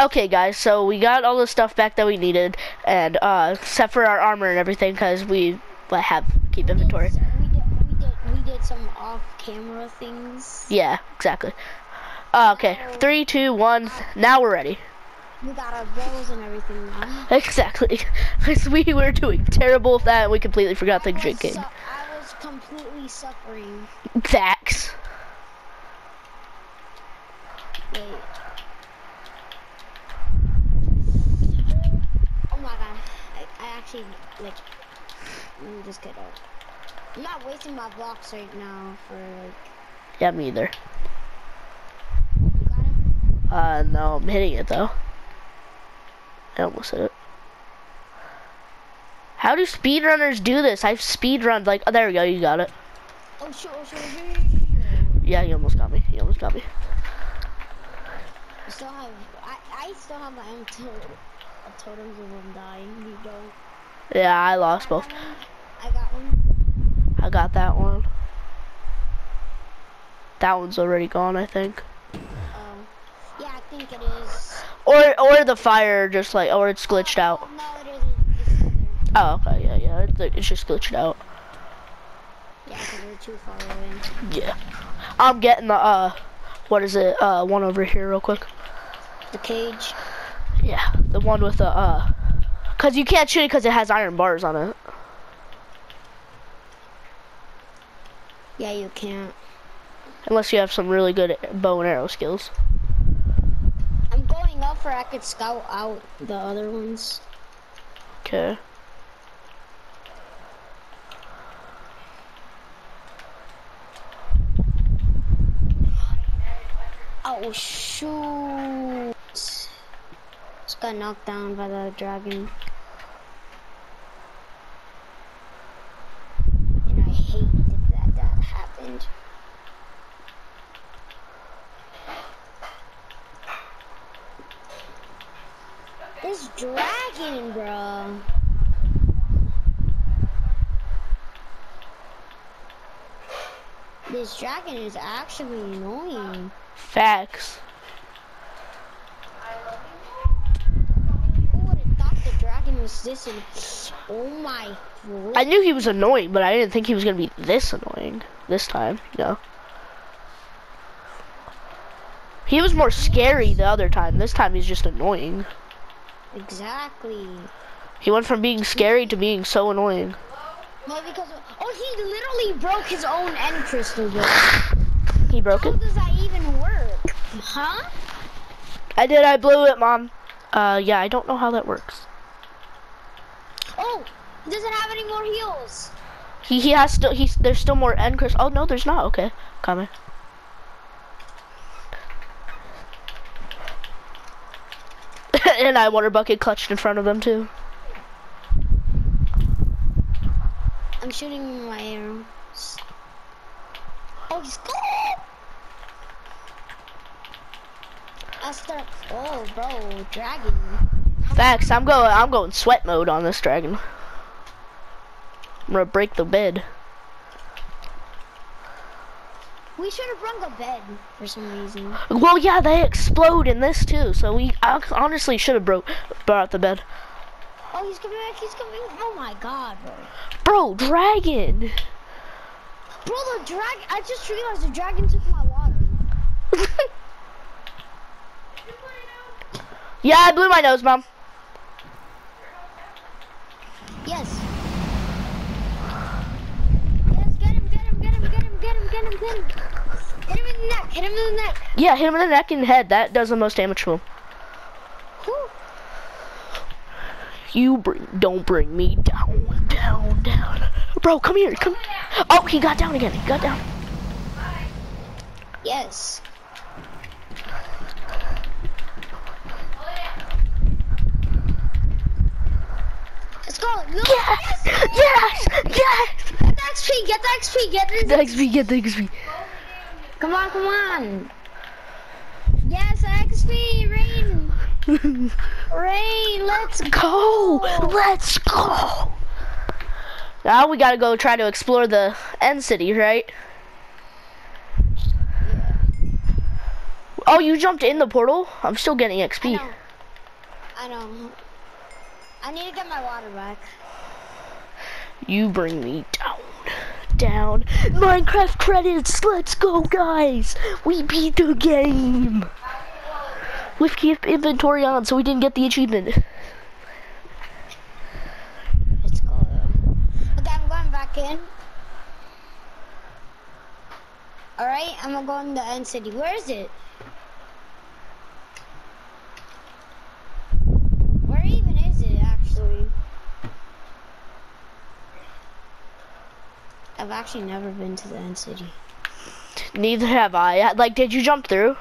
Okay, guys, so we got all the stuff back that we needed, and uh, except for our armor and everything, because we have keep inventory. We did, we did, we did some off-camera things. Yeah, exactly. Uh, okay, three, two, one. Now we're ready. We got our bows and everything now. Exactly. Because we were doing terrible with that, and we completely forgot the I was drinking. I was completely suffering. Facts. Wait. Oh my god. I, I actually, like, let me just get up. I'm not wasting my blocks right now for, like, Yeah, me either. you got it? Uh, no, I'm hitting it though. I almost hit it. How do speedrunners do this? I've speedrun like, oh, there we go, you got it. Oh, sure, sure, sure. Yeah, you almost got me. You almost got me. I still have, I, I still have my own to a totems of undying. You don't. Yeah, I lost both. I got one. I got that one. That one's already gone, I think. Oh. Yeah, I think it is. Or, or the fire just like, or it's glitched out. No, it isn't. It's still there. Oh, okay, yeah, yeah, it, it's just glitched out. Yeah, because we're too far away. Yeah. I'm getting the, uh, what is it, uh, one over here real quick. The cage. Yeah, the one with the, uh, cause you can't shoot it cause it has iron bars on it. Yeah, you can't. Unless you have some really good bow and arrow skills. I'm going up for I could scout out the other ones. Okay. Oh shoot! Just got knocked down by the dragon. And I hate that that happened. Dragon, bro. This dragon is actually annoying. Facts. Who would have thought the dragon was this? In- oh my! I knew he was annoying, but I didn't think he was gonna be this annoying this time, you know. He was more scary the other time. This time he's just annoying. Exactly. He went from being scary to being so annoying. No, because oh, he literally broke his own end crystal. Bro. He broke How it. does that even work? Huh? I did, I blew it, mom. Uh, yeah, I don't know how that works. Oh, he doesn't have any more heals. He, he has still, he's, there's still more end crystal. Oh, no, there's not. Okay, coming. and I water bucket clutched in front of them too. I'm shooting my arrows. Oh, he's good. I start. Oh, bro, dragon. Facts. I'm going. I'm going sweat mode on this dragon. I'm gonna break the bed. We should have brung a bed for some reason. Well, yeah, they explode in this too. So we honestly should have broke brought the bed. Oh, he's coming back. He's coming. Oh my god, bro. Bro, dragon. Bro, the dragon. I just realized the dragon took my water. yeah, I blew my nose, mom. Yes. Yes, get him, get him, get him, get him, get him, get him, get him. Hit him in the neck, hit him in the neck. Yeah, hit him in the neck and head. That does the most damage to him. You bring, don't bring me down, down, down. Bro, come here, come. Oh, he got down again. He got down. Yes. Let's go. Yes, yes, yes. Get the XP, get the XP, get The XP, get the XP. Come on, come on. Yes, XP, rain. Rain, let's Go, let's go. Now we gotta go try to explore the end city, right? Oh, you jumped in the portal? I'm still getting XP. I know. know. I need to get my water back. You bring me down. Down. Minecraft credits. Let's go, guys. We beat the game. We've kept inventory on, so we didn't get the achievement. Let's go. Okay, I'm going back in. Alright, I'm gonna go in the end city. Where is it? Where even is it, actually? I've actually never been to the end city. Neither have I. Like, did you jump through?